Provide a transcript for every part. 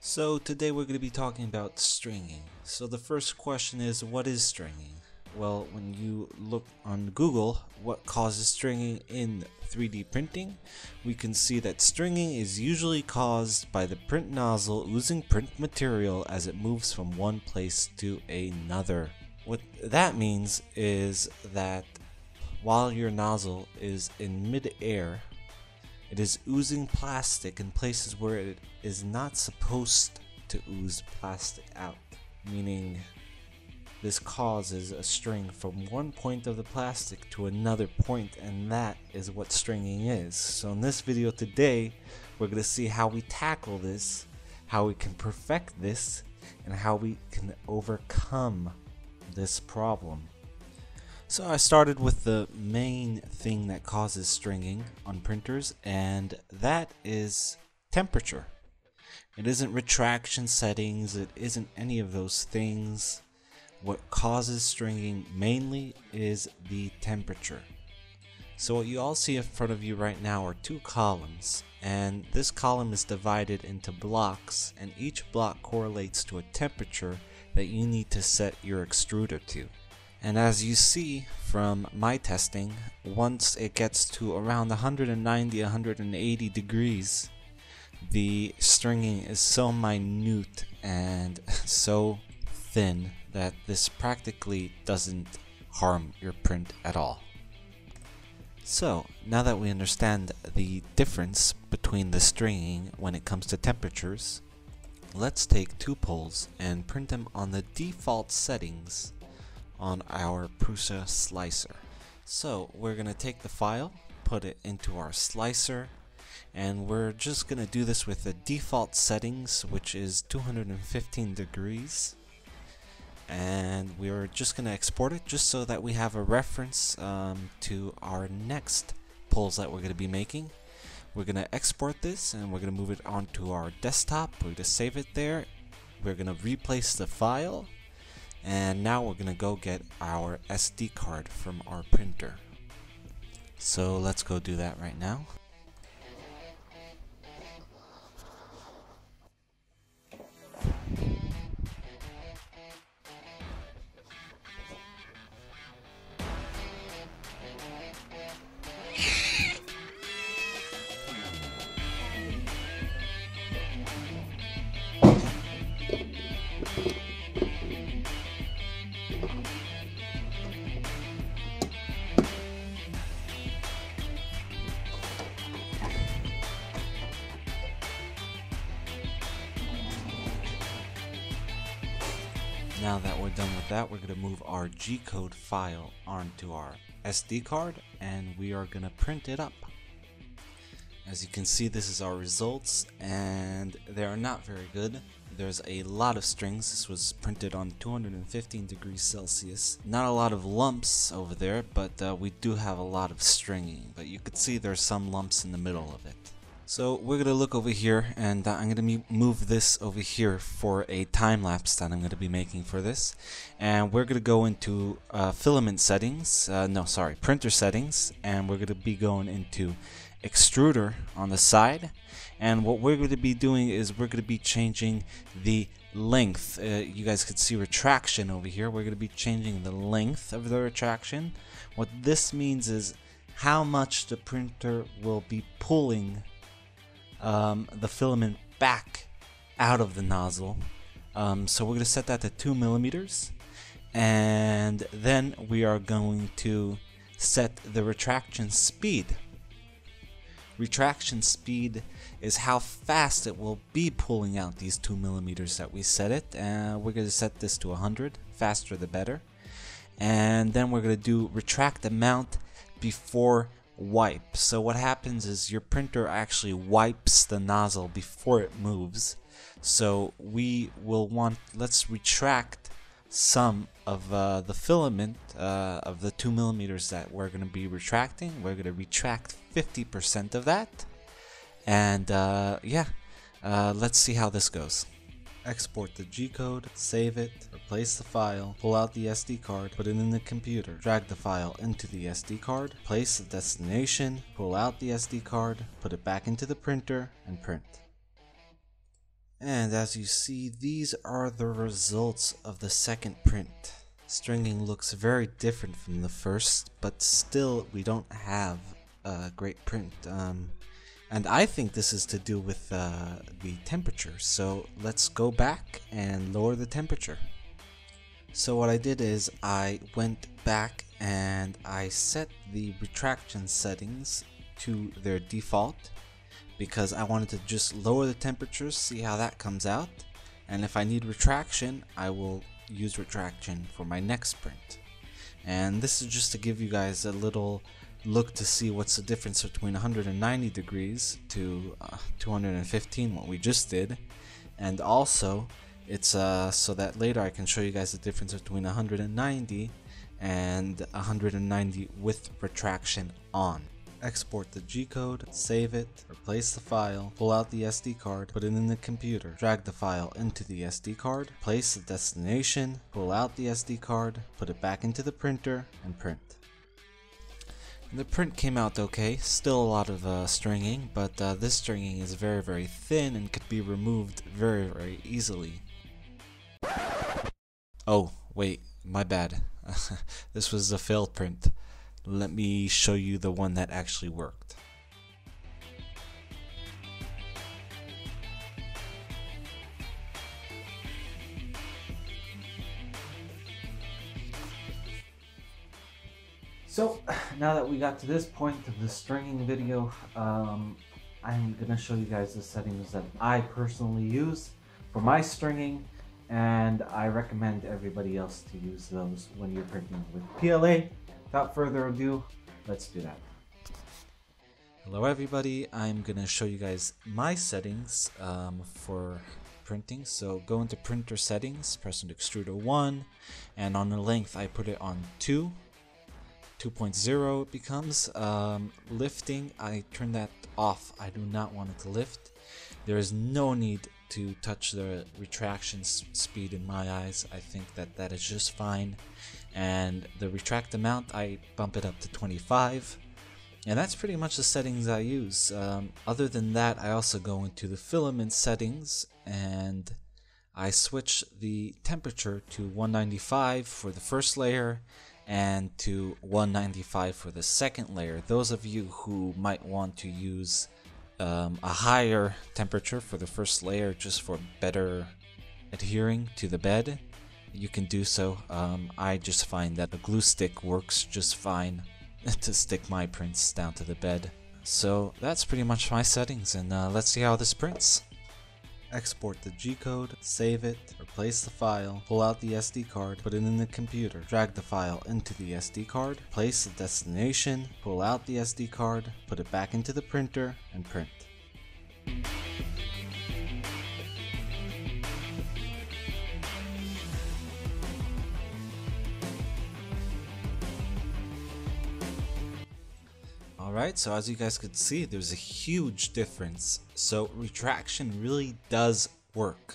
So today we're going to be talking about stringing. So the first question is what is stringing? Well, when you look on Google what causes stringing in 3D printing, we can see that stringing is usually caused by the print nozzle oozing print material as it moves from one place to another. What that means is that while your nozzle is in mid-air, it is oozing plastic in places where it is not supposed to ooze plastic out, meaning this causes a string from one point of the plastic to another point and that is what stringing is. So in this video today, we're going to see how we tackle this, how we can perfect this, and how we can overcome this problem. So I started with the main thing that causes stringing on printers and that is temperature. It isn't retraction settings, it isn't any of those things what causes stringing mainly is the temperature. So what you all see in front of you right now are two columns and this column is divided into blocks and each block correlates to a temperature that you need to set your extruder to. And as you see from my testing, once it gets to around 190 180 degrees, the stringing is so minute and so thin that this practically doesn't harm your print at all. So, now that we understand the difference between the stringing when it comes to temperatures, let's take two poles and print them on the default settings on our Prusa slicer. So, we're going to take the file, put it into our slicer, and we're just going to do this with the default settings, which is 215 degrees and we're just going to export it just so that we have a reference um, to our next pulls that we're going to be making. We're going to export this and we're going to move it onto our desktop. We're going to save it there. We're going to replace the file and now we're to go get our SD card from our printer. So let's go do that right. Now that, we're going to move our G-code file onto our SD card and we are going to print it up. As you can see, this is our results and they are not very good. There's a lot of strings. This was printed on 215 degrees Celsius. Not a lot of lumps over there, but uh, we do have a lot of stringing. But you could see there's some lumps in the middle of it. So we're going to look over here and uh, I'm going to move this over here for a time lapse that I'm going to be making for this. And we're going to go into uh, filament settings, uh, no sorry, printer settings, and we're going to be going into extruder on the side. And what we're going to be doing is we're going to be changing the length. Uh, you guys could see retraction over here. We're going to be changing the length of the retraction. What this means is how much the printer will be pulling um, the filament back out of the nozzle. Um, so we're going to set that to 2 millimeters. And then we are going to set the retraction speed. Retraction speed is how fast it will be pulling out these 2 millimeters that we set it. And we're going to set this to 100. Faster the better. And then we're going to do retract amount before wipe. So what happens is your printer actually wipes the nozzle before it moves. So we will want, let's retract some of uh, the filament uh, of the 2 millimeters that we're going to be retracting. We're going to retract 50% of that. And uh, yeah, uh, let's see how this goes export the G-code, save it, replace the file, pull out the SD card, put it in the computer, drag the file into the SD card, place the destination, pull out the SD card, put it back into the printer, and print. And as you see, these are the results of the second print. Stringing looks very different from the first, but still we don't have a great print. Um, and I think this is to do with uh, the temperature. So let's go back and lower the temperature. So what I did is I went back and I set the retraction settings to their default because I wanted to just lower the temperatures, see how that comes out. And if I need retraction, I will use retraction for my next print. And this is just to give you guys a little look to see what's the difference between 190 degrees to uh, 215 what we just did and also it's uh, so that later I can show you guys the difference between 190 and 190 with retraction on export the G-code, save it, replace the file, pull out the SD card, put it in the computer, drag the file into the SD card, place the destination, pull out the SD card, put it back into the printer, and print. The print came out okay, still a lot of uh, stringing, but uh, this stringing is very very thin and could be removed very very easily. Oh, wait, my bad. this was a failed print. Let me show you the one that actually worked. So now that we got to this point of the stringing video, um, I'm going to show you guys the settings that I personally use for my stringing and I recommend everybody else to use those when you're printing with PLA. Without further ado, let's do that. Hello everybody, I'm going to show you guys my settings um, for printing. So go into printer settings, press on extruder 1 and on the length I put it on 2 2.0 it becomes. Um, lifting, I turn that off. I do not want it to lift. There is no need to touch the retraction speed in my eyes. I think that that is just fine. And the retract amount, I bump it up to 25. And that's pretty much the settings I use. Um, other than that, I also go into the filament settings and I switch the temperature to 195 for the first layer and to 195 for the second layer. Those of you who might want to use um, a higher temperature for the first layer just for better adhering to the bed, you can do so. Um, I just find that a glue stick works just fine to stick my prints down to the bed. So that's pretty much my settings and uh, let's see how this prints export the G-code, save it, replace the file, pull out the SD card, put it in the computer, drag the file into the SD card, place the destination, pull out the SD card, put it back into the printer, and print. Alright, so as you guys could see, there's a huge difference. So retraction really does work.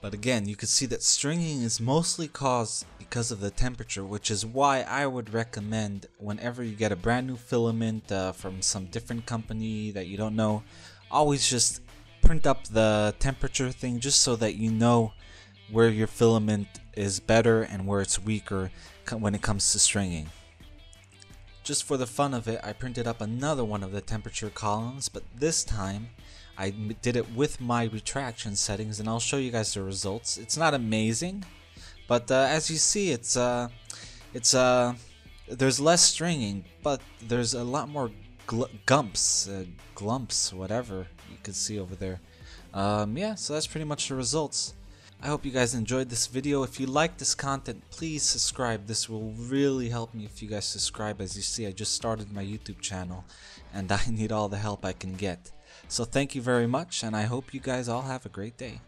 But again, you can see that stringing is mostly caused because of the temperature, which is why I would recommend whenever you get a brand new filament uh, from some different company that you don't know, always just print up the temperature thing just so that you know where your filament is better and where it's weaker when it comes to stringing. Just for the fun of it, I printed up another one of the temperature columns, but this time I did it with my retraction settings and I'll show you guys the results. It's not amazing, but uh, as you see, it's uh, it's uh, there's less stringing, but there's a lot more gumps, uh, glumps, whatever you can see over there. Um, yeah, so that's pretty much the results. I hope you guys enjoyed this video. If you like this content, please subscribe. This will really help me if you guys subscribe. As you see, I just started my YouTube channel and I need all the help I can get. So thank you very much and I hope you guys all have a great day.